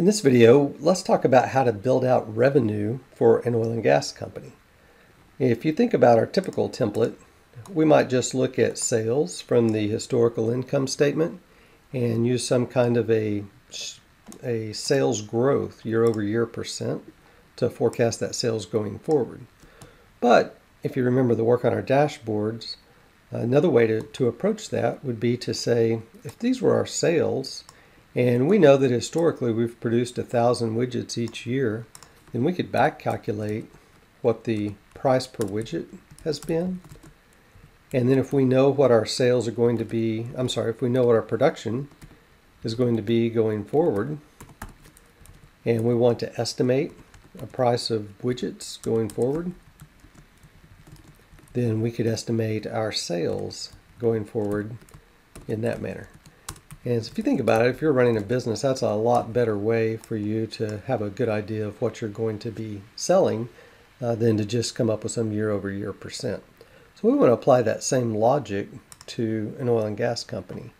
In this video, let's talk about how to build out revenue for an oil and gas company. If you think about our typical template, we might just look at sales from the historical income statement and use some kind of a, a sales growth year over year percent to forecast that sales going forward. But if you remember the work on our dashboards, another way to, to approach that would be to say, if these were our sales, and we know that historically we've produced a thousand widgets each year, then we could back calculate what the price per widget has been. And then if we know what our sales are going to be, I'm sorry, if we know what our production is going to be going forward, and we want to estimate a price of widgets going forward, then we could estimate our sales going forward in that manner. And if you think about it, if you're running a business, that's a lot better way for you to have a good idea of what you're going to be selling uh, than to just come up with some year over year percent. So we want to apply that same logic to an oil and gas company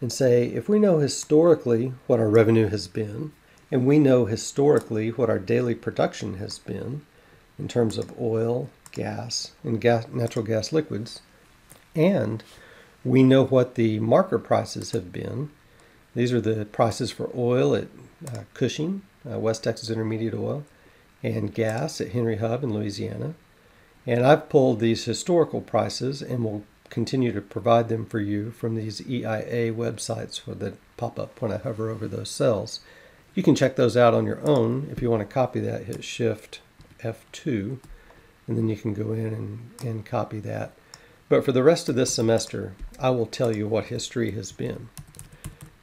and say if we know historically what our revenue has been, and we know historically what our daily production has been in terms of oil, gas, and gas, natural gas liquids, and we know what the marker prices have been. These are the prices for oil at uh, Cushing, uh, West Texas Intermediate Oil, and gas at Henry Hub in Louisiana. And I've pulled these historical prices and will continue to provide them for you from these EIA websites that pop up when I hover over those cells. You can check those out on your own. If you want to copy that, hit Shift F2, and then you can go in and, and copy that. But for the rest of this semester, I will tell you what history has been.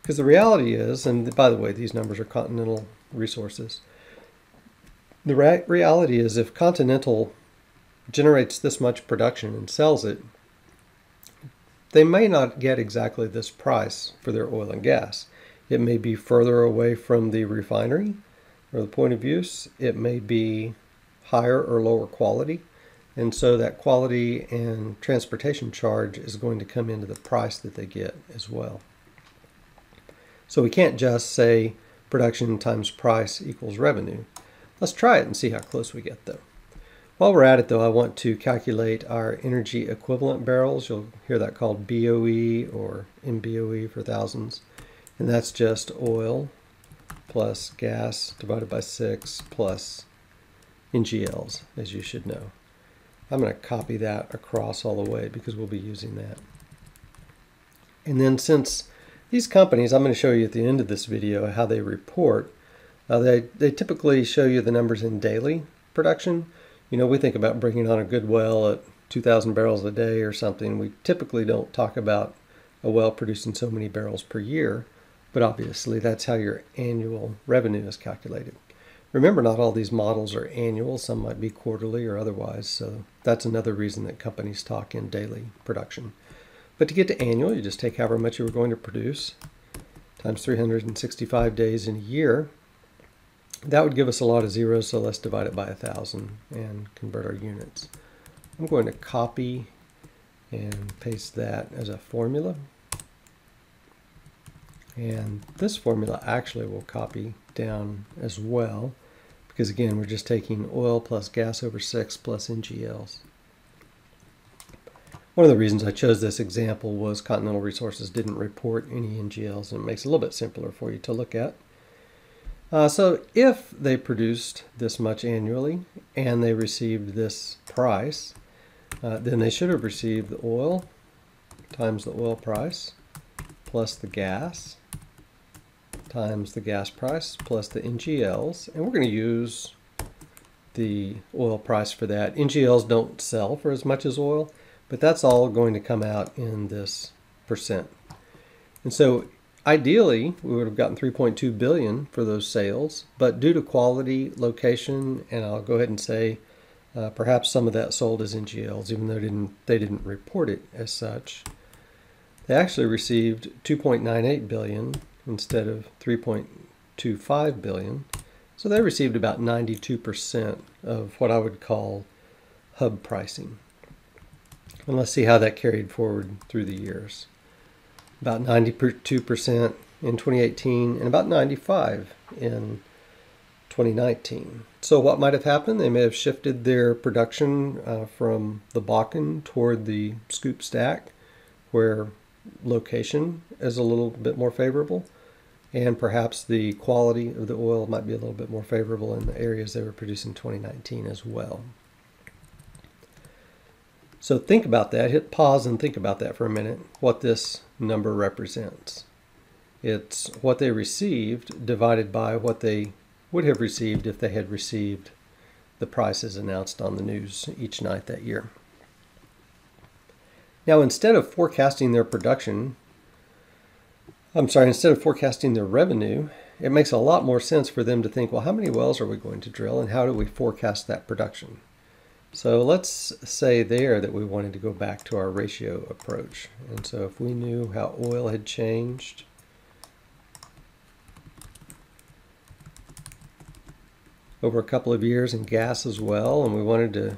Because the reality is, and by the way, these numbers are Continental resources. The re- reality is, if Continental generates this much production and sells it, they may not get exactly this price for their oil and gas. It may be further away from the refinery or the point of use. It may be higher or lower quality. And so that quality and transportation charge is going to come into the price that they get as well. So we can't just say production times price equals revenue. Let's try it and see how close we get though. While we're at it though, I want to calculate our energy equivalent barrels. You'll hear that called BOE or MBOE for thousands. And that's just oil plus gas divided by 6 plus NGLs, as you should know. I'm going to copy that across all the way because we'll be using that. And then since these companies, I'm going to show you at the end of this video how they report. Uh, they, they typically show you the numbers in daily production. You know, we think about bringing on a good well at 2,000 barrels a day or something. We typically don't talk about a well producing so many barrels per year, but obviously that's how your annual revenue is calculated. Remember, not all these models are annual, some might be quarterly or otherwise, so that's another reason that companies talk in daily production. But to get to annual, you just take however much you were going to produce times 365 days in a year. That would give us a lot of zeros, so let's divide it by a 1,000 and convert our units. I'm going to copy and paste that as a formula. And this formula actually will copy down as well because again, we're just taking oil plus gas over 6 plus NGLs. One of the reasons I chose this example was Continental Resources didn't report any NGLs, and it makes it a little bit simpler for you to look at. Uh, so if they produced this much annually and they received this price, uh, then they should have received the oil times the oil price plus the gas times the gas price plus the NGLs, and we're going to use the oil price for that. NGLs don't sell for as much as oil, but that's all going to come out in this percent. And so ideally, we would have gotten 3.2 billion for those sales, but due to quality, location, and I'll go ahead and say uh, perhaps some of that sold as NGLs, even though they didn't, they didn't report it as such. They actually received 2.98 billion instead of 3.25 billion. So they received about 92% of what I would call hub pricing. And let's see how that carried forward through the years. About 92% in 2018 and about 95 in 2019. So what might have happened? They may have shifted their production uh, from the Bakken toward the Scoop Stack, where location is a little bit more favorable, and perhaps the quality of the oil might be a little bit more favorable in the areas they were producing in 2019 as well. So think about that. Hit pause and think about that for a minute, what this number represents. It's what they received divided by what they would have received if they had received the prices announced on the news each night that year. Now, instead of forecasting their production, I'm sorry, instead of forecasting their revenue, it makes a lot more sense for them to think, well, how many wells are we going to drill and how do we forecast that production? So let's say there that we wanted to go back to our ratio approach. And so if we knew how oil had changed, over a couple of years and gas as well, and we wanted to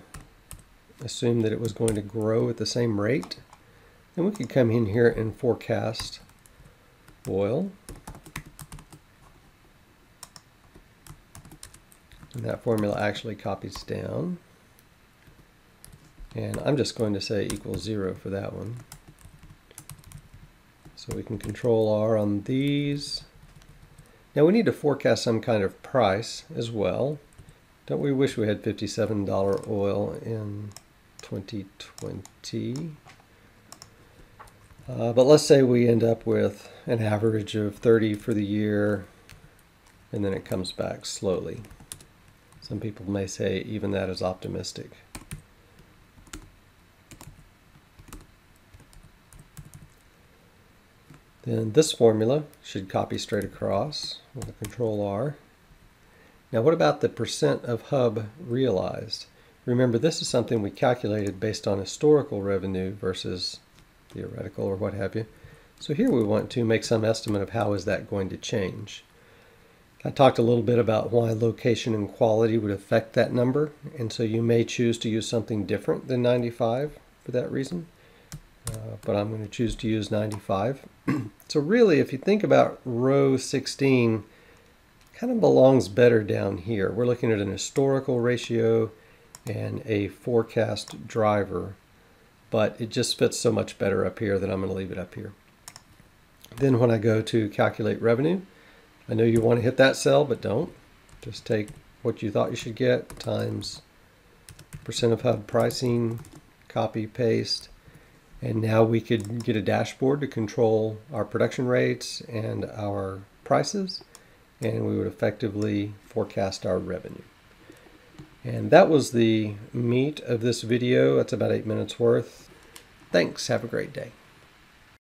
assume that it was going to grow at the same rate, then we could come in here and forecast oil. And that formula actually copies down. And I'm just going to say equals zero for that one. So we can control R on these. Now we need to forecast some kind of price as well. Don't we wish we had $57 oil in 2020? Uh, but let's say we end up with an average of 30 for the year and then it comes back slowly. Some people may say even that is optimistic. Then this formula should copy straight across with a control R. Now what about the percent of hub realized? Remember this is something we calculated based on historical revenue versus theoretical or what have you. So here we want to make some estimate of how is that going to change. I talked a little bit about why location and quality would affect that number and so you may choose to use something different than 95 for that reason. Uh, but I'm going to choose to use 95. so really, if you think about row 16, kind of belongs better down here. We're looking at an historical ratio and a forecast driver, but it just fits so much better up here that I'm going to leave it up here. Then when I go to calculate revenue, I know you want to hit that cell, but don't. Just take what you thought you should get times percent of hub pricing, copy, paste, and now we could get a dashboard to control our production rates and our prices, and we would effectively forecast our revenue. And that was the meat of this video. That's about eight minutes worth. Thanks. Have a great day.